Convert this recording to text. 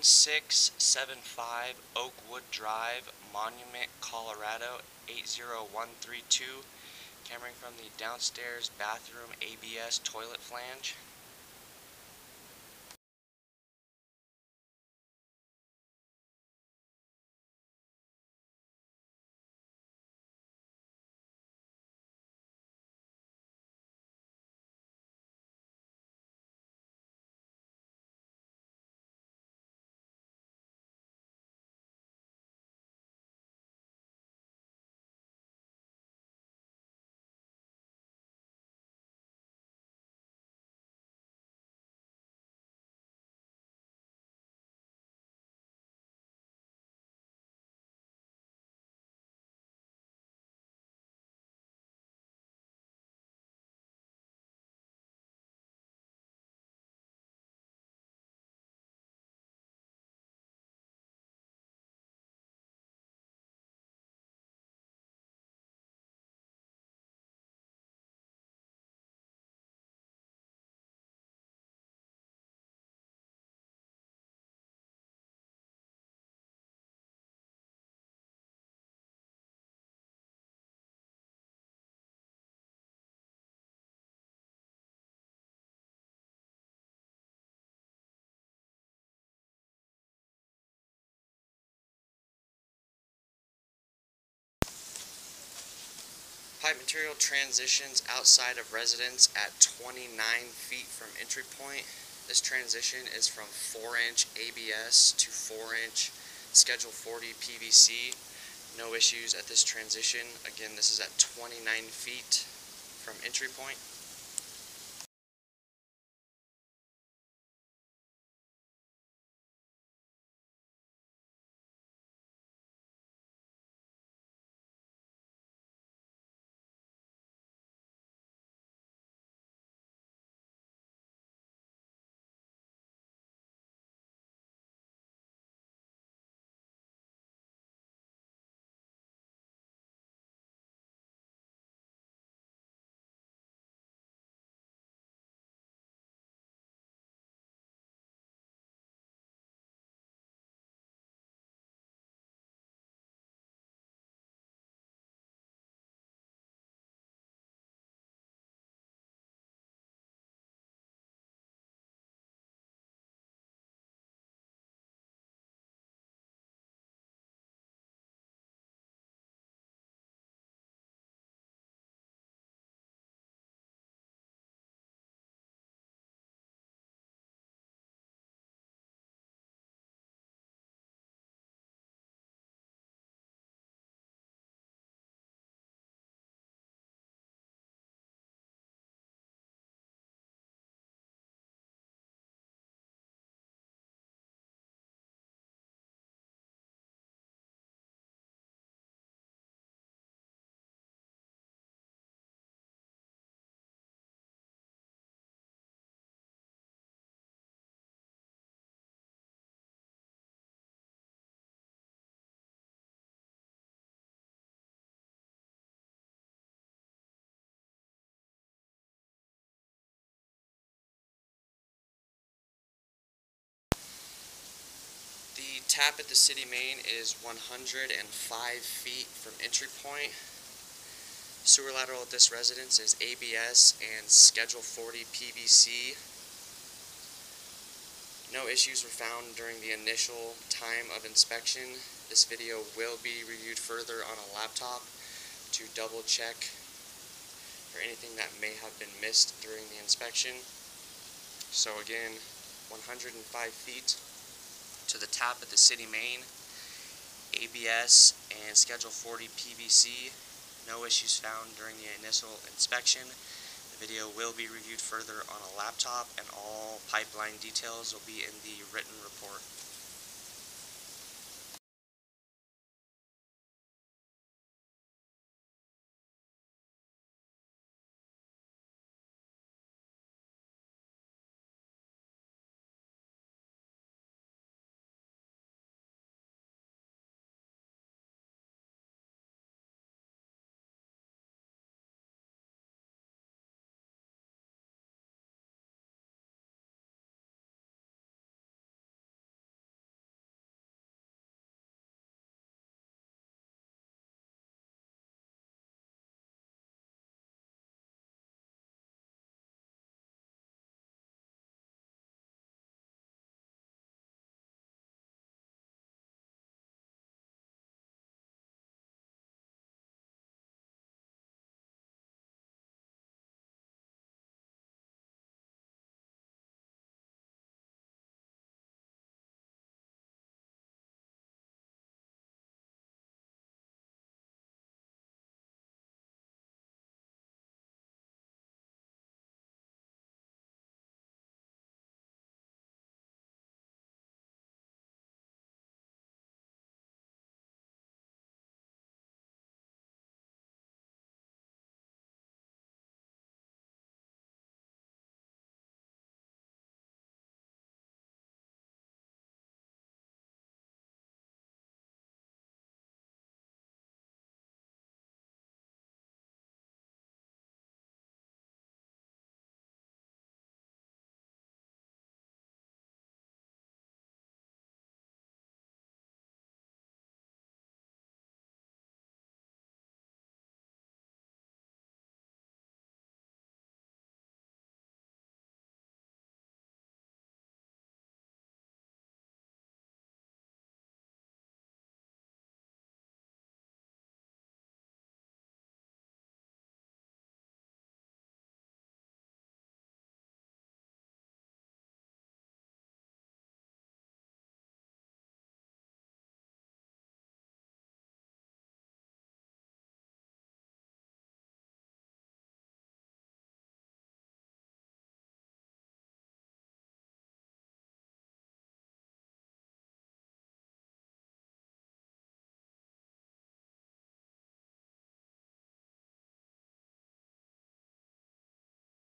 1675 Oakwood Drive, Monument, Colorado 80132. Cameraing from the downstairs bathroom ABS toilet flange. Material transitions outside of residence at 29 feet from entry point. This transition is from 4 inch ABS to 4 inch Schedule 40 PVC. No issues at this transition. Again, this is at 29 feet from entry point. Tap at the city main is 105 feet from entry point. Sewer lateral at this residence is ABS and Schedule 40 PVC. No issues were found during the initial time of inspection. This video will be reviewed further on a laptop to double check for anything that may have been missed during the inspection. So again, 105 feet to the top of the city main, ABS and Schedule 40 PVC. No issues found during the initial inspection. The video will be reviewed further on a laptop and all pipeline details will be in the written report.